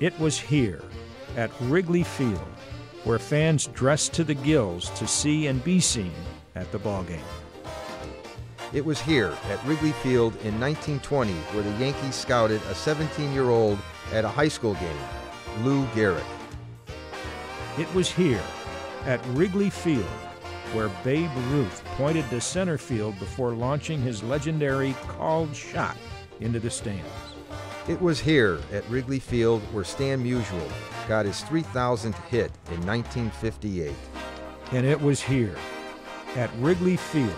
It was here, at Wrigley Field, where fans dressed to the gills to see and be seen at the ballgame. It was here at Wrigley Field in 1920 where the Yankees scouted a 17 year old at a high school game, Lou Gehrig. It was here, at Wrigley Field, where Babe Ruth pointed to center field before launching his legendary called shot into the stands. It was here at Wrigley Field where Stan Musial got his 3,000th hit in 1958. And it was here, at Wrigley Field,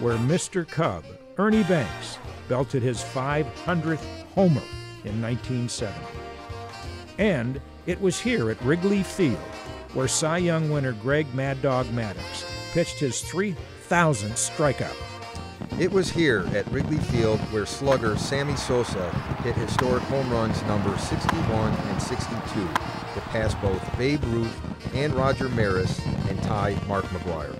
where Mr. Cub, Ernie Banks, belted his 500th homer in 1970. And it was here at Wrigley Field where Cy Young winner Greg Mad Dog Maddux pitched his 3,000th strikeout. It was here at Wrigley Field where slugger Sammy Sosa hit historic home runs number 61 and 62 to pass both Babe Ruth and Roger Maris and tie Mark McGwire.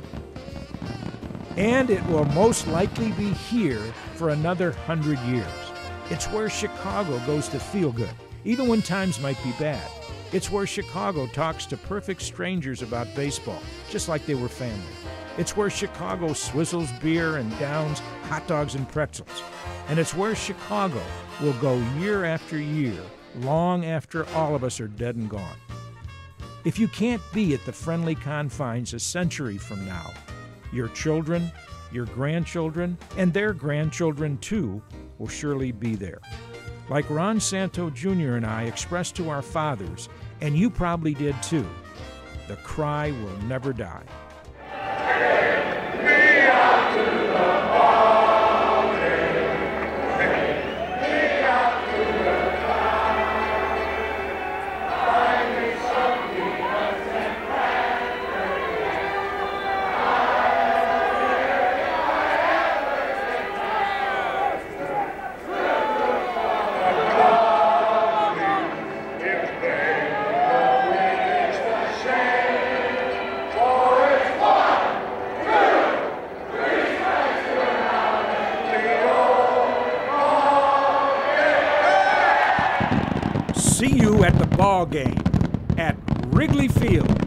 And it will most likely be here for another hundred years. It's where Chicago goes to feel good, even when times might be bad. It's where Chicago talks to perfect strangers about baseball, just like they were family. It's where Chicago swizzles beer and downs hot dogs and pretzels. And it's where Chicago will go year after year, long after all of us are dead and gone. If you can't be at the friendly confines a century from now, your children, your grandchildren, and their grandchildren too will surely be there. Like Ron Santo Jr. and I expressed to our fathers, and you probably did too, the cry will never die. Amen. See you at the ball game at Wrigley Field.